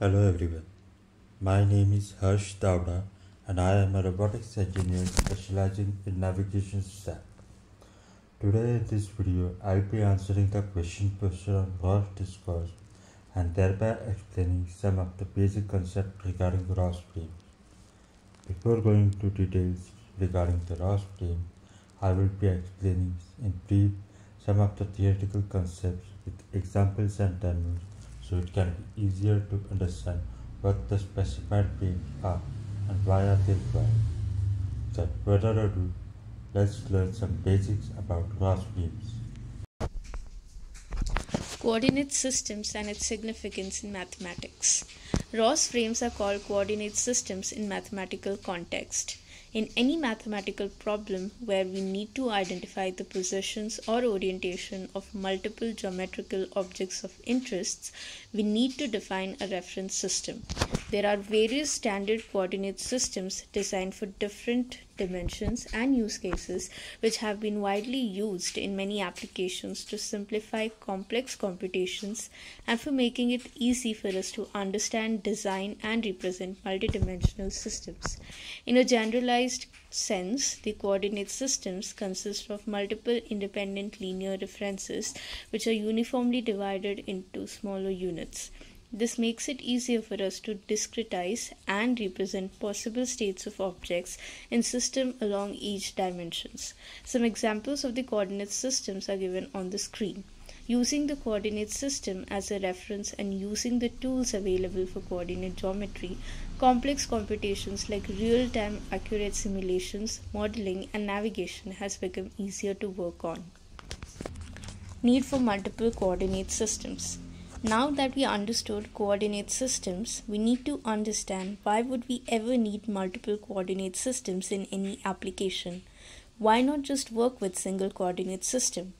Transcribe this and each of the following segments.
Hello everyone. My name is Harsh Davda and I am a robotics engineer specializing in navigation stack. Today in this video I'll be answering the question posted on ROS Discourse and thereby explaining some of the basic concepts regarding ROS frames. Before going to details regarding the ROS frame, I will be explaining in brief some of the theoretical concepts with examples and demos so it can be easier to understand what the specified frames are and why are they required. Without further ado, let's learn some basics about ROS frames. Coordinate systems and its significance in mathematics. ROS frames are called coordinate systems in mathematical context. In any mathematical problem where we need to identify the positions or orientation of multiple geometrical objects of interest, we need to define a reference system. There are various standard coordinate systems designed for different dimensions and use cases which have been widely used in many applications to simplify complex computations and for making it easy for us to understand, design, and represent multidimensional systems. In a generalized sense, the coordinate systems consist of multiple independent linear references which are uniformly divided into smaller units. This makes it easier for us to discretize and represent possible states of objects in system along each dimensions. Some examples of the coordinate systems are given on the screen. Using the coordinate system as a reference and using the tools available for coordinate geometry, complex computations like real-time accurate simulations, modeling and navigation has become easier to work on. Need for multiple coordinate systems. Now that we understood coordinate systems, we need to understand why would we ever need multiple coordinate systems in any application? Why not just work with single coordinate system?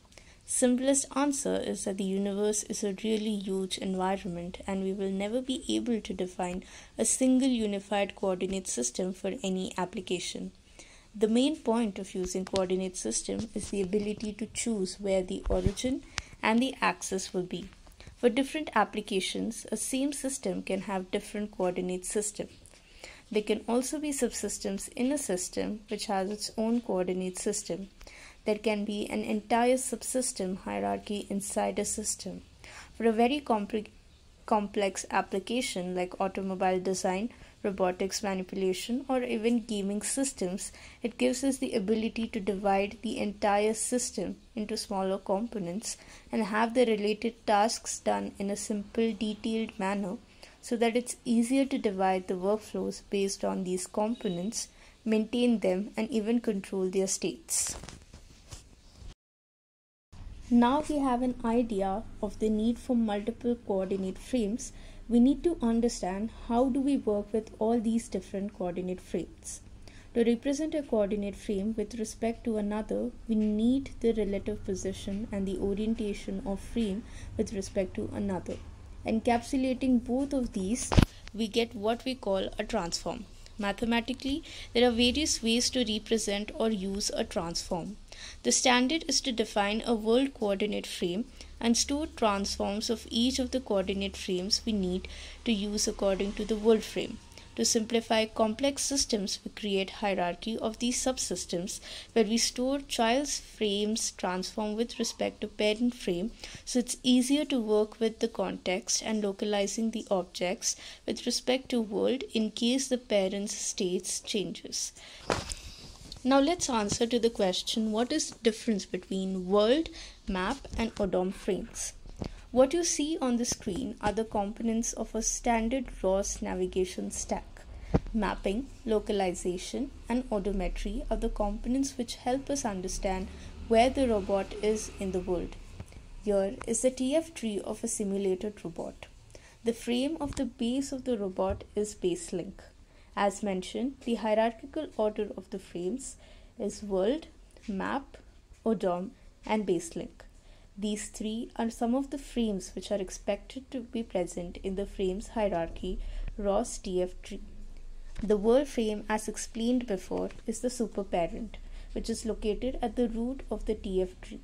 Simplest answer is that the universe is a really huge environment and we will never be able to define a single unified coordinate system for any application. The main point of using coordinate system is the ability to choose where the origin and the axis will be. For different applications, a same system can have different coordinate system. There can also be subsystems in a system which has its own coordinate system. There can be an entire subsystem hierarchy inside a system. For a very complex application like automobile design, robotics manipulation, or even gaming systems, it gives us the ability to divide the entire system into smaller components and have the related tasks done in a simple, detailed manner so that it's easier to divide the workflows based on these components, maintain them, and even control their states. Now we have an idea of the need for multiple coordinate frames we need to understand how do we work with all these different coordinate frames. To represent a coordinate frame with respect to another, we need the relative position and the orientation of frame with respect to another. Encapsulating both of these, we get what we call a transform. Mathematically, there are various ways to represent or use a transform. The standard is to define a world coordinate frame and store transforms of each of the coordinate frames we need to use according to the world frame. To simplify complex systems, we create hierarchy of these subsystems where we store child's frames transform with respect to parent frame so it's easier to work with the context and localizing the objects with respect to world in case the parent's states changes. Now let's answer to the question what is the difference between world, map and ODOM frames? What you see on the screen are the components of a standard ROS navigation stack. Mapping, localization and odometry are the components which help us understand where the robot is in the world. Here is the TF tree of a simulated robot. The frame of the base of the robot is base link. As mentioned, the hierarchical order of the frames is world, map, ODOM, and baselink. These three are some of the frames which are expected to be present in the frames hierarchy ROS TF tree. The world frame, as explained before, is the superparent, which is located at the root of the TF tree.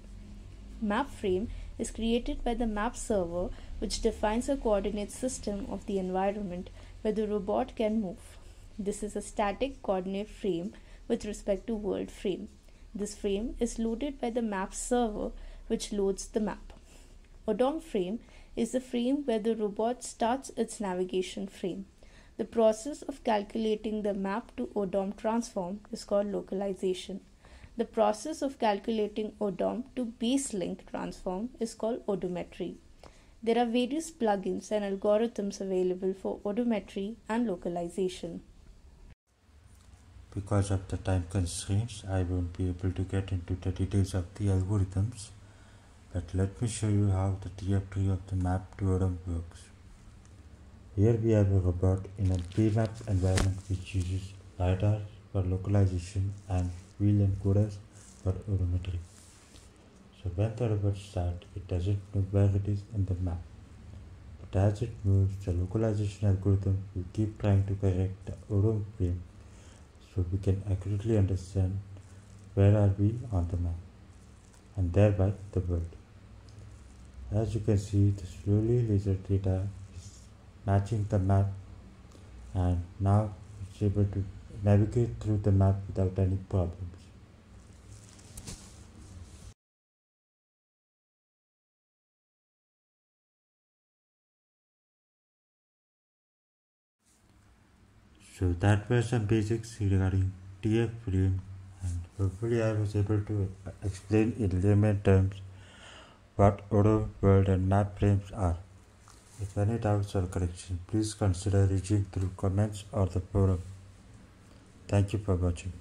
Map frame is created by the map server which defines a coordinate system of the environment where the robot can move. This is a static coordinate frame with respect to world frame. This frame is loaded by the map server which loads the map. ODOM frame is the frame where the robot starts its navigation frame. The process of calculating the map to ODOM transform is called localization. The process of calculating ODOM to base link transform is called odometry. There are various plugins and algorithms available for odometry and localization. Because of the time constraints, I won't be able to get into the details of the algorithms, but let me show you how the TF tree of the map to ODOM works. Here we have a robot in a BMAP environment which uses LiDAR for localization and wheel encoders for odometry. So when the robot starts, it doesn't know where it is in the map. But as it moves, the localization algorithm will keep trying to correct the odom frame so we can accurately understand where are we on the map and thereby the world. As you can see, the slowly laser data matching the map and now it's able to navigate through the map without any problems. So that was some basics regarding TF frame and hopefully I was able to uh, explain in layman terms what ODOM world and map frames are. If any doubts or correction, please consider reaching through comments or the forum. Thank you for watching.